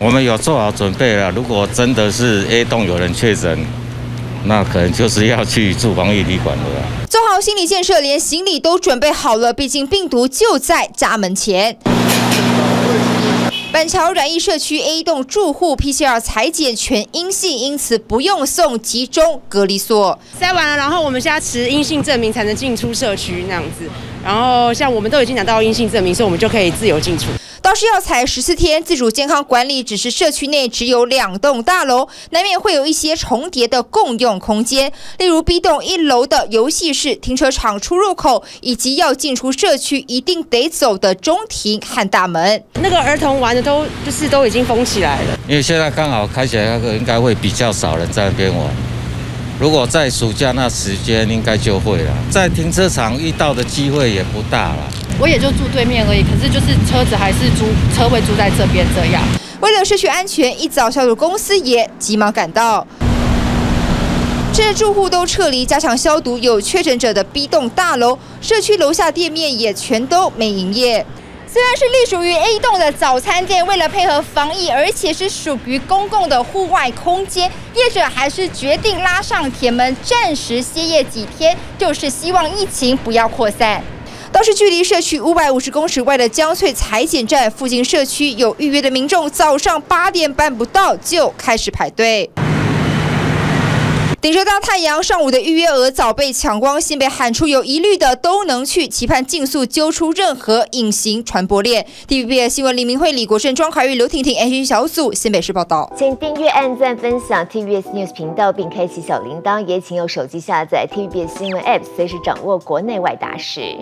我们有做好准备了，如果真的是 A 栋有人确诊，那可能就是要去住防疫旅馆了。做好心理建设，连行李都准备好了，毕竟病毒就在家门前。板桥软疫社区 A 栋住户 PCR 裁剪全阴性，因此不用送集中隔离所。塞完了，然后我们现在持阴性证明才能进出社区那样子。然后像我们都已经拿到阴性证明，所以我们就可以自由进出。倒是要采十四天自主健康管理，只是社区内只有两栋大楼，难免会有一些重叠的共用空间，例如 B 栋一楼的游戏室、停车场出入口，以及要进出社区一定得走的中庭和大门。那个儿童玩的都就是都已经封起来了，因为现在刚好开起来，那个应该会比较少人在那边玩。如果在暑假那时间，应该就会了。在停车场遇到的机会也不大了。我也就住对面而已，可是就是车子还是租车位租在这边这样。为了社区安全，一早消毒公司也急忙赶到，趁着住户都撤离，加强消毒。有确诊者的 B 栋大楼，社区楼下店面也全都没营业。虽然是隶属于 A 栋的早餐店，为了配合防疫，而且是属于公共的户外空间，业者还是决定拉上铁门，暂时歇业几天，就是希望疫情不要扩散。倒是距离社区五百五十公尺外的江翠裁剪站附近社区有预约的民众，早上八点半不到就开始排队。顶着大太阳，上午的预约额早被抢光，先被喊出有疑虑的都能去，期盼尽速揪出任何隐形传播链。TVB 新闻李明慧、李国胜、庄凯玉、刘婷婷 H 小组新北市报道。请订阅、按赞、分享 TVBS News 频道，并开启小铃铛，也请用手机下载 TVBS 新闻 App，随时掌握国内外大事。